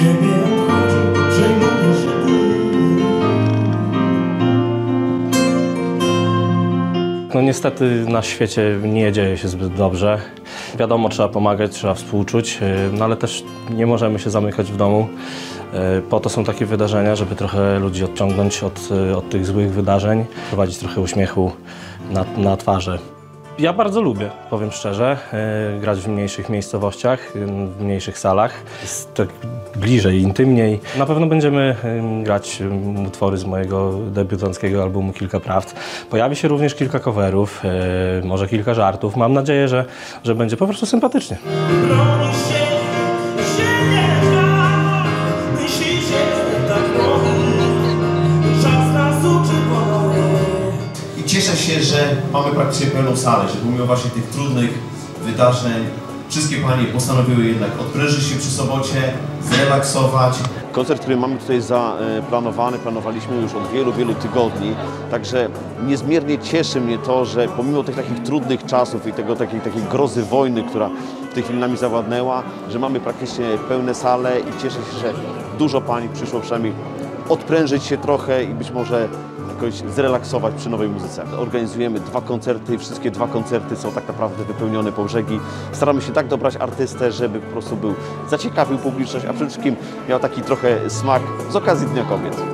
Ciebie obchodzi, że mówisz ty. No niestety na świecie nie dzieje się zbyt dobrze. Wiadomo, trzeba pomagać, trzeba współczuć, y, no ale też nie możemy się zamykać w domu. Y, po to są takie wydarzenia, żeby trochę ludzi odciągnąć od, y, od tych złych wydarzeń, prowadzić trochę uśmiechu na, na twarzy. Ja bardzo lubię, powiem szczerze, yy, grać w mniejszych miejscowościach, yy, w mniejszych salach. Jest tak bliżej, intymniej. Na pewno będziemy yy, grać yy, utwory z mojego debiutanckiego albumu Kilka Prawd. Pojawi się również kilka coverów, yy, może kilka żartów. Mam nadzieję, że, że będzie po prostu sympatycznie. Cieszę się, że mamy praktycznie pełną salę, że pomimo właśnie tych trudnych wydarzeń wszystkie panie postanowiły jednak odprężyć się przy sobocie, zrelaksować. Koncert, który mamy tutaj zaplanowany, planowaliśmy już od wielu, wielu tygodni. Także niezmiernie cieszy mnie to, że pomimo tych takich trudnych czasów i tego takiej, takiej grozy wojny, która w tej chwili nami zawładnęła, że mamy praktycznie pełne sale i cieszę się, że dużo pań przyszło przynajmniej odprężyć się trochę i być może jakoś zrelaksować przy nowej muzyce. Organizujemy dwa koncerty i wszystkie dwa koncerty są tak naprawdę wypełnione po brzegi. Staramy się tak dobrać artystę, żeby po prostu był zaciekawił publiczność, a przede wszystkim miał taki trochę smak z okazji Dnia Kobiet.